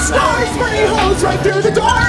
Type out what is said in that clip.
stars, burning holes right through the door.